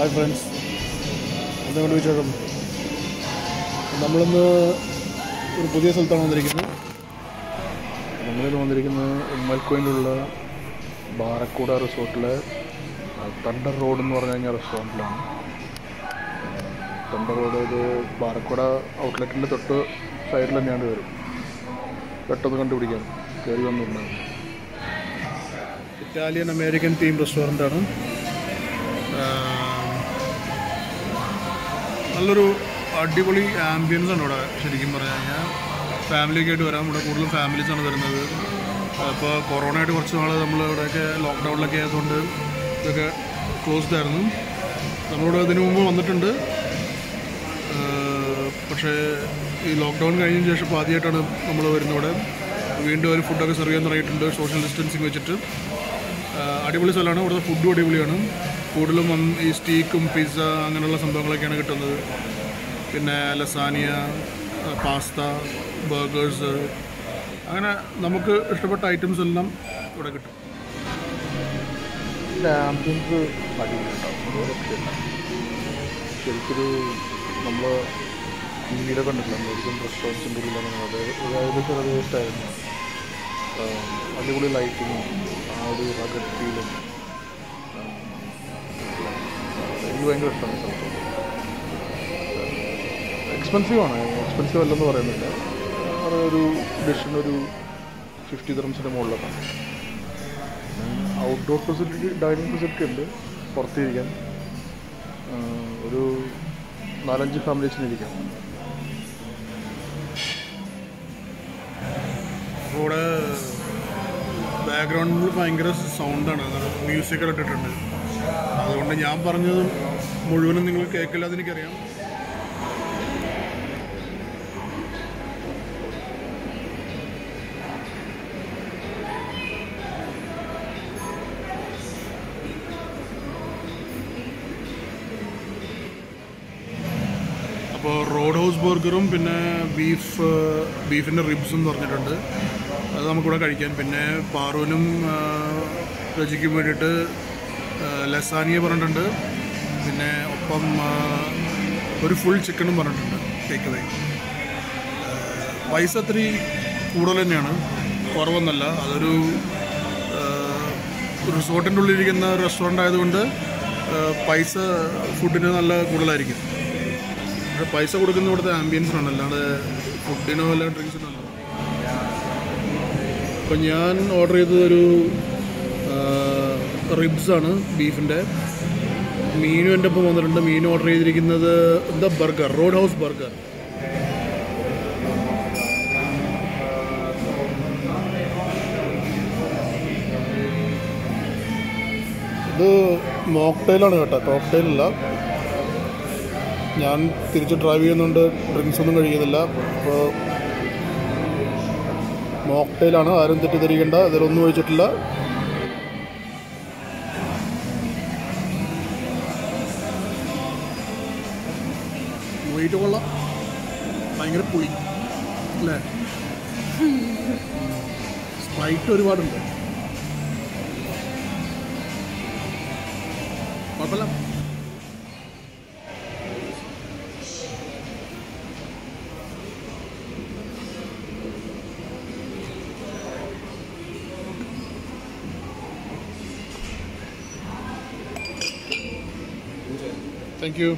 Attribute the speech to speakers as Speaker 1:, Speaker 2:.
Speaker 1: Hi friends എന്തുകൊണ്ട് വിശേഷം? നമ്മളിന്ന് ഒരു പുതിയ സ്ഥലത്താണ് വന്നിരിക്കുന്നത്. നമ്മളിന്ന് വന്നിരിക്കുന്നത് ഉമ്മൽക്കോയിലുള്ള ബാറക്കൂട റിസോർട്ടിലെ തണ്ടർ റോഡ് എന്ന് പറഞ്ഞു കഴിഞ്ഞാൽ റെസ്റ്റോറന്റിലാണ് തണ്ടർ റോഡ് ഇത് ബാറക്കൂട ഔട്ട്ലെറ്റിന്റെ തൊട്ട് സൈഡിൽ തന്നെയാണ് വരും. പെട്ടെന്ന് കണ്ടുപിടിക്കാൻ. കയറി വന്നിട്ടുണ്ടായിരുന്നു ഇറ്റാലിയൻ അമേരിക്കൻ തീം റെസ്റ്റോറന്റാണ് നല്ലൊരു അടിപൊളി ആംബിയൻസ് ആണ് ഇവിടെ ശരിക്കും പറഞ്ഞു കഴിഞ്ഞാൽ. ഫാമിലിയൊക്കെ ആയിട്ട് വരാം. ഇവിടെ കൂടുതലും ഫാമിലീസാണ് വരുന്നത്. അപ്പോൾ കൊറോണ ആയിട്ട് കുറച്ച് നാൾ നമ്മൾ ഇവിടെയൊക്കെ ലോക്ക്ഡൗണിലൊക്കെ ആയതുകൊണ്ട് ഇതൊക്കെ ക്ലോസ്ഡ് ആയിരുന്നു. നമ്മളിവിടെ ഇതിനു മുമ്പ് വന്നിട്ടുണ്ട്. പക്ഷേ ഈ ലോക്ക്ഡൗൺ കഴിഞ്ഞതിന് ശേഷം ഇപ്പോൾ ആദ്യമായിട്ടാണ് നമ്മൾ വരുന്നത് ഇവിടെ. വീണ്ടും ഒരു ഫുഡൊക്കെ സെർവ് ചെയ്യാൻ തുടങ്ങിയിട്ടുണ്ട്. സോഷ്യൽ ഡിസ്റ്റൻസിങ് വെച്ചിട്ട്. അടിപൊളി സ്ഥലമാണ്. ഇവിടുത്തെ ഫുഡും അടിപൊളിയാണ്. കൂടുതലും ഈ സ്റ്റീക്കും പിസ്സ അങ്ങനെയുള്ള സംഭവങ്ങളൊക്കെയാണ് കിട്ടുന്നത്. പിന്നെ ലസാനിയ പാസ്ത ബർഗേഴ്സ് അങ്ങനെ നമുക്ക് ഇഷ്ടപ്പെട്ട ഐറ്റംസ് എല്ലാം ഇവിടെ കിട്ടും. ആംബിയൻസ് ശരിക്കൊരു നമ്മൾ ടിവിയിലൊക്കെ കണ്ടിട്ടില്ല? അമേരിക്കൻ റെസ്റ്റോറന്റ്സിന്റെ ഉള്ളിലാണ് അത് ഏകദേശം അത് വേസ്റ്റായിരുന്നു അടിപൊളി ലൈറ്റിങ്ങും ആ ഒരു റഗഡ് ഫീലും എനിക്ക് ഭയങ്കര ഇഷ്ടമാണ് സ്ഥലത്ത് എക്സ്പെൻസീവ് ആണ്. എക്സ്പെൻസീവ് അല്ലെന്ന് പറയുന്നില്ല. ഒരു ഡിഷിന് ഒരു ഫിഫ്റ്റി ദ്രംസിന്റെ മുകളിലൊക്കെ. ഔട്ട്ഡോർ ഫെസിലിറ്റി ഡൈനിങ് ഫെസിലിറ്റി ഉണ്ട്. പുറത്തിരിക്കാൻ. ഒരു നാലഞ്ച് ഫാമിലീസിന് ഇരിക്കാം. അവിടെ ബാക്ക്ഗ്രൗണ്ടിൽ ഭയങ്കര സൗണ്ടാണ് മ്യൂസിക്കൽ ഇട്ടിട്ടുണ്ട്. അതുകൊണ്ട് ഞാൻ പറഞ്ഞത് മുഴുവനും നിങ്ങൾ കേൾക്കില്ല അതെനിക്കറിയാം അപ്പോൾ റോഡ് ഹൗസ് ബർഗറും പിന്നെ ബീഫ് ബീഫിന്റെ റിബ്സും പറഞ്ഞിട്ടുണ്ട്. അത് നമുക്കിവിടെ കഴിക്കാം. പിന്നെ പാറുവിനും രചിക്കും വേണ്ടിയിട്ട് ലസാനിയ പറഞ്ഞിട്ടുണ്ട്. പിന്നെ ഒപ്പം ഒരു ഫുൾ ചിക്കനും പറഞ്ഞിട്ടുണ്ട് ടേക്ക് അവേ പൈസ അത്രയും കൂടുതൽ തന്നെയാണ്. കുറവൊന്നല്ല അതൊരു റിസോർട്ടിന്റെ ഉള്ളിലിരിക്കുന്ന റെസ്റ്റോറന്റ് ആയതുകൊണ്ട് പൈസ ഫുഡിന് നല്ല കൂടുതലായിരിക്കും. പൈസ കൊടുക്കുന്ന ഇവിടുത്തെ ആംബിയൻസിനാണ് അല്ലാണ്ട് ഫുഡിനോ അല്ല ഡ്രിങ്ക്സിനോ അല്ല അപ്പം ഞാൻ ഓർഡർ ചെയ്തത് ഒരു റിബ്സാണ് ബീഫിന്റെ മീനും എന്റെ ഒപ്പം വന്നിട്ടുണ്ട്. മീൻ ഓർഡർ ചെയ്തിരിക്കുന്നത് the burger road house burger. ഇത് മോക്ടെയിലാണ് കേട്ടോ. കോക്ടെയിലല്ല ഞാൻ തിരിച്ച് ഡ്രൈവ് ചെയ്യുന്നുണ്ട്. ഡ്രിങ്ക്സ് ഒന്നും കഴിക്കുന്നില്ല. അപ്പോൾ മോക്ടെയിലാണ് ആരും തെറ്റിദ്ധരിക്കേണ്ട. ഇതിലൊന്നും ഒഴിച്ചിട്ടില്ല വെയിറ്റ് കൊള്ളാം ഭയങ്കര പുളി അല്ലേ? സ്പ്രൈറ്റ് ഒരുപാടുണ്ട്. കുഴപ്പമില്ല. Thank you.